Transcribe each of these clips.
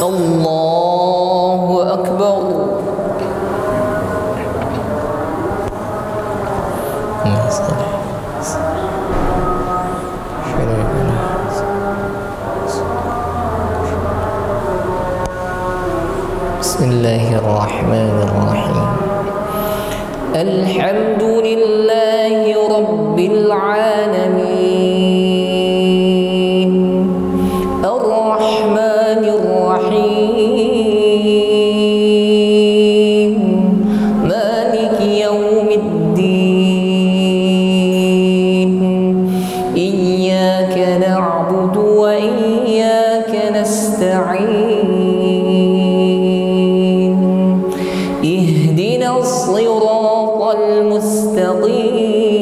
الله أكبر. بسم الله الرحمن الرحيم. الحمد لله رب العالمين. المستقيم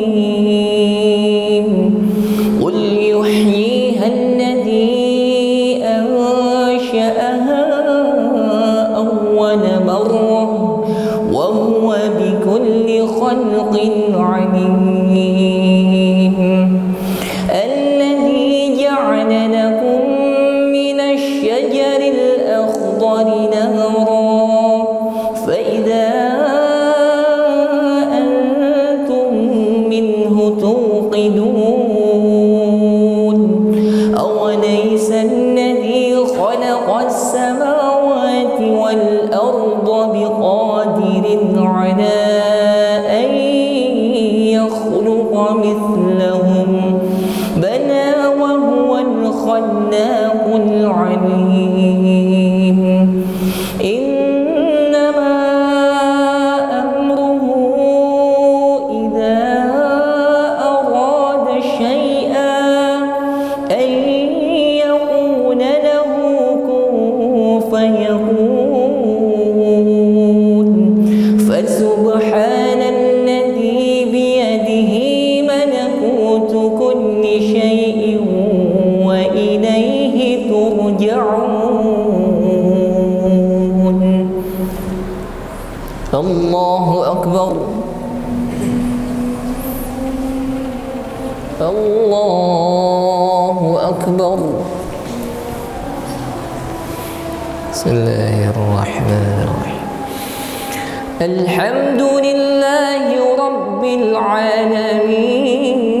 الذي أنشأها أول مرة وهو بكل خلق عليم. يخلق كل شيء وإليه ترجعون. الله أكبر. الله أكبر. بسم الله الرحمن الرحيم. الحمد لله رب العالمين.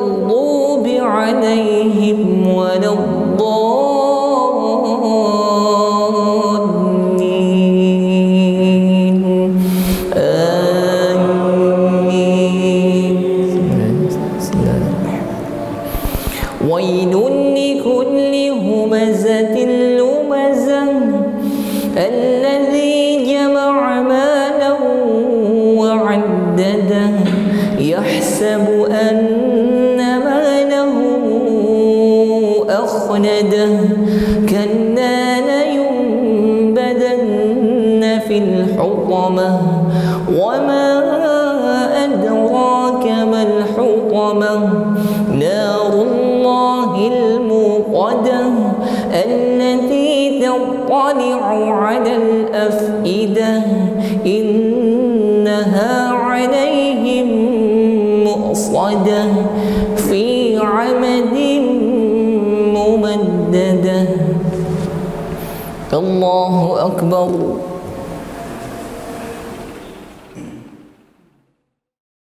المغضوب عليهم ولا الضالين أخلده كلا لينبذن في الحطمة وما أدراك ما الحطمة نار الله الموقدة تطلع على الأفئدة. إنها ممددة الله أكبر.